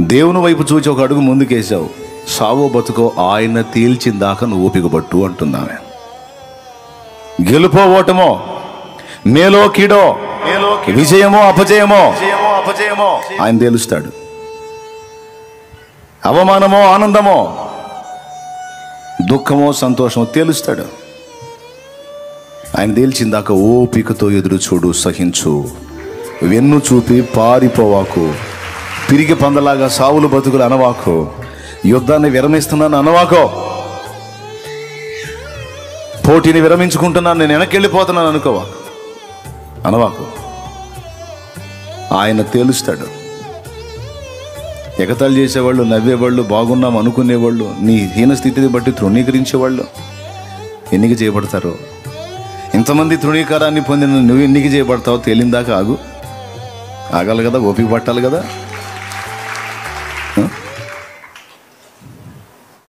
దేవుని వైపు చూచి ఒక అడుగు ముందుకేసావు సావో బతుకో ఆయన తేల్చిందాక నువ్వు ఓపిక పట్టు అంటున్నామే గెలుపో ఓటమో మేలో కీడో విజయమో అపజయమో అపజయమో ఆయన తేలుస్తాడు. అవమానమో ఆనందమో దుఃఖమో సంతోషమో తేలుస్తాడు. ఆయన తేల్చిందాక ఓపికతో ఎదురు చూడు సహించు. వెన్ను చూపి పారిపోవాకు. తిరిగి పందలాగా సావులు బతుకులు అనవాకు. యుద్ధాన్ని విరమిస్తున్నాను అనవాకో. పోటీని విరమించుకుంటున్నాను నేను వెనక్కి అనుకోవా. అనవాకు. ఆయన తేలుస్తాడు. ఎగతాళి చేసేవాళ్ళు నవ్వేవాళ్ళు బాగున్నాం అనుకునేవాళ్ళు నీ హీన స్థితిని బట్టి తృణీకరించేవాళ్ళు ఎన్నిక చేయబడతారు? ఇంతమంది తృణీకారాన్ని పొందిన నువ్వు ఎన్నిక చేయబడతావు తేలిందాక ఆగు. ఆగాలి కదా ఓపిక పట్టాలి కదా.